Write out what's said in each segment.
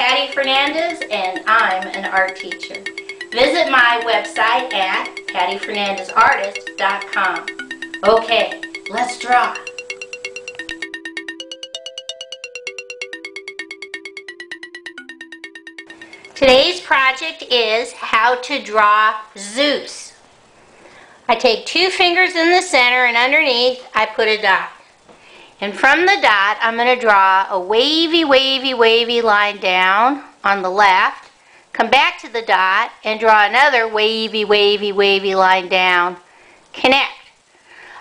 Patty Fernandez and I'm an art teacher. Visit my website at pattyfernandezartist.com. Okay, let's draw. Today's project is how to draw Zeus. I take two fingers in the center and underneath I put a dot. And from the dot I'm going to draw a wavy, wavy, wavy line down on the left. Come back to the dot and draw another wavy, wavy, wavy line down. Connect.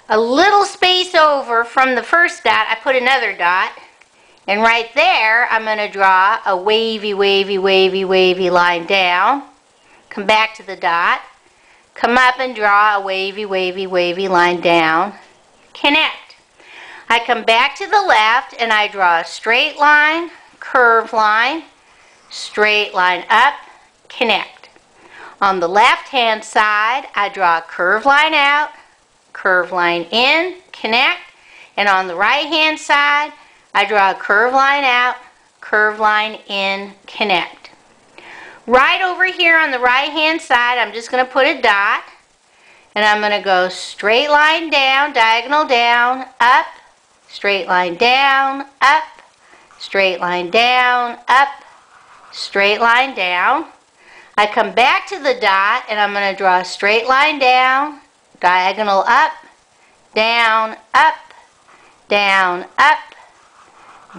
A little space over from the first dot I put another dot and right there, I'm going to draw a wavy, wavy, wavy, wavy line down. Come back to the dot. Come up and draw a wavy, wavy, wavy line down. Connect. I come back to the left and I draw a straight line, curve line, straight line up, connect. On the left hand side, I draw a curve line out, curve line in, connect. And on the right hand side, I draw a curve line out, curve line in, connect. Right over here on the right hand side, I'm just going to put a dot. And I'm going to go straight line down, diagonal down, up, straight line down, up, straight line down, up, straight line down. I come back to the dot and I'm going to draw a straight line down, diagonal up, down, up, down, up,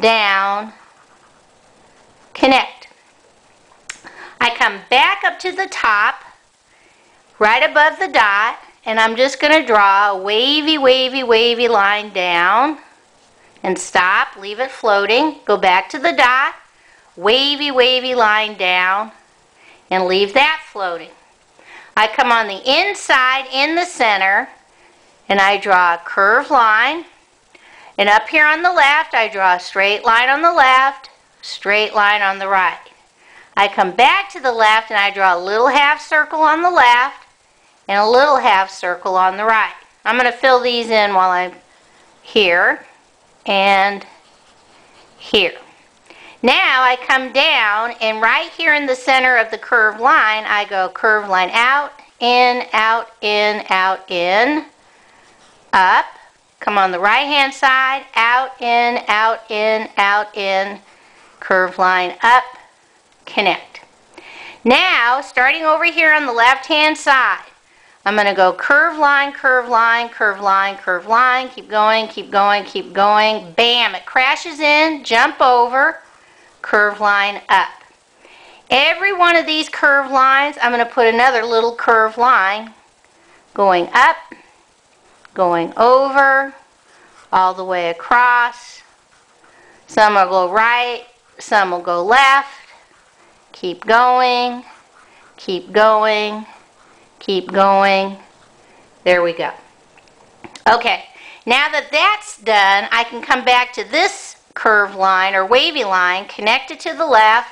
down, connect. I come back up to the top, right above the dot, and I'm just going to draw a wavy, wavy, wavy line down and stop, leave it floating, go back to the dot, wavy, wavy line down, and leave that floating. I come on the inside in the center, and I draw a curved line, and up here on the left, I draw a straight line on the left, straight line on the right. I come back to the left and I draw a little half circle on the left and a little half circle on the right. I'm going to fill these in while I'm here and here. Now I come down and right here in the center of the curved line, I go curved line out, in, out, in, out, in, up, Come on the right hand side, out, in, out, in, out, in, curve line up, connect. Now, starting over here on the left hand side, I'm going to go curve line, curve line, curve line, curve line, keep going, keep going, keep going, bam, it crashes in, jump over, curve line up. Every one of these curved lines, I'm going to put another little curved line going up, going over, all the way across. Some will go right, some will go left. Keep going, keep going, keep going. There we go. Okay, now that that's done, I can come back to this curved line or wavy line, connect it to the left,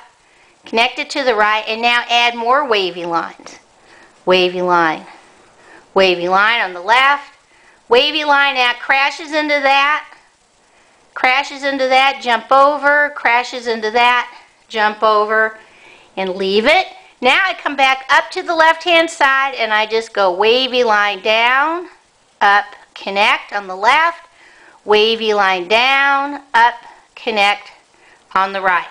connect it to the right, and now add more wavy lines. Wavy line, wavy line on the left, Wavy line out, crashes into that, crashes into that, jump over, crashes into that, jump over, and leave it. Now I come back up to the left-hand side and I just go wavy line down, up, connect on the left, wavy line down, up, connect on the right.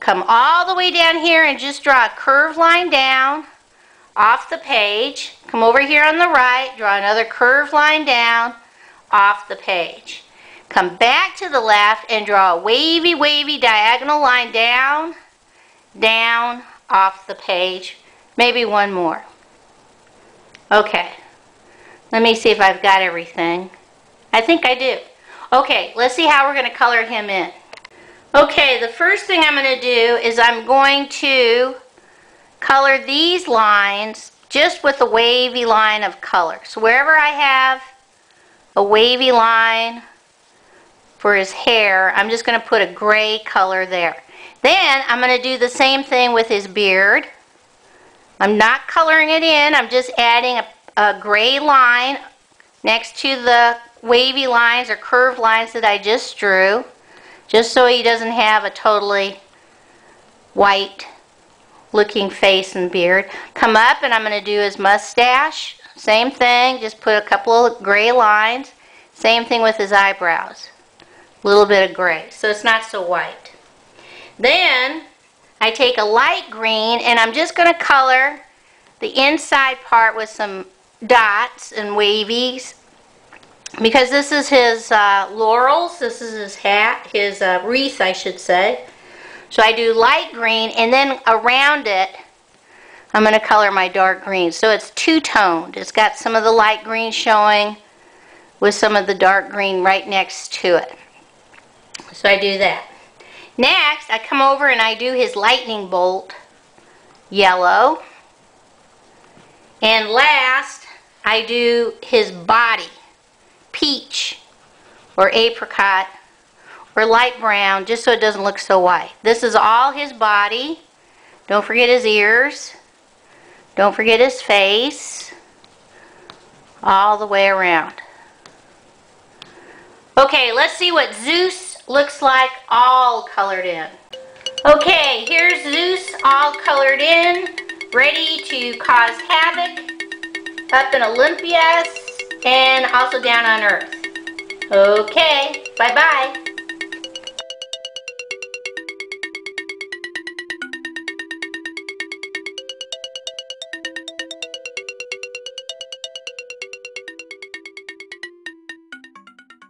Come all the way down here and just draw a curved line down, off the page. Come over here on the right, draw another curved line down off the page. Come back to the left and draw a wavy, wavy diagonal line down, down, off the page. Maybe one more. Okay, let me see if I've got everything. I think I do. Okay, let's see how we're going to color him in. Okay, the first thing I'm going to do is I'm going to color these lines just with a wavy line of color. So wherever I have a wavy line for his hair, I'm just going to put a gray color there. Then I'm going to do the same thing with his beard. I'm not coloring it in, I'm just adding a, a gray line next to the wavy lines or curved lines that I just drew, just so he doesn't have a totally white looking face and beard. Come up and I'm going to do his mustache. Same thing, just put a couple of gray lines. Same thing with his eyebrows. A little bit of gray, so it's not so white. Then I take a light green and I'm just going to color the inside part with some dots and wavies because this is his uh, laurels, this is his hat, his uh, wreath I should say. So I do light green and then around it I'm going to color my dark green. So it's two-toned. It's got some of the light green showing with some of the dark green right next to it. So I do that. Next, I come over and I do his lightning bolt yellow. And last, I do his body, peach or apricot or light brown, just so it doesn't look so white. This is all his body. Don't forget his ears. Don't forget his face. All the way around. Okay, let's see what Zeus looks like all colored in. Okay, here's Zeus all colored in, ready to cause havoc up in Olympus and also down on Earth. Okay, bye-bye.